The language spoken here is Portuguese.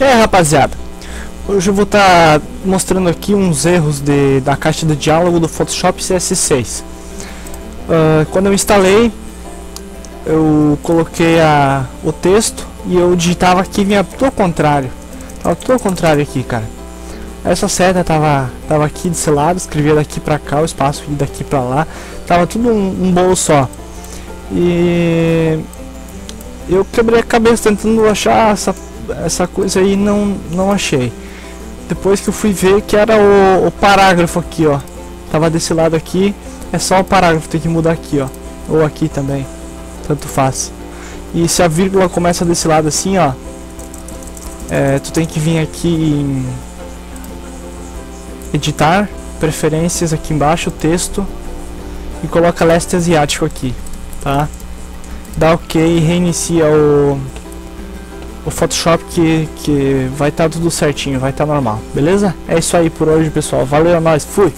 É, rapaziada, hoje eu vou estar tá mostrando aqui uns erros de, da caixa de diálogo do Photoshop CS6. Uh, ah, quando eu instalei, eu coloquei a, o texto e eu digitava aqui vinha tudo ao contrário. Tava tudo ao contrário aqui, cara. Essa seta tava, tava aqui desse lado, escrevia daqui pra cá, o espaço daqui pra lá. Tava tudo um, um bolo só. E eu quebrei a cabeça tentando achar essa essa coisa aí não, não achei. Depois que eu fui ver que era o, o parágrafo aqui, ó. Tava desse lado aqui, é só o parágrafo, tem que mudar aqui, ó. Ou aqui também, tanto faz. E se a vírgula começa desse lado assim, ó. É, tu tem que vir aqui em editar, preferências aqui embaixo, texto e coloca leste asiático aqui, tá? Dá ok e reinicia o o Photoshop que, que vai estar tá tudo certinho, vai estar tá normal, beleza? É isso aí por hoje, pessoal. Valeu, é nós, fui!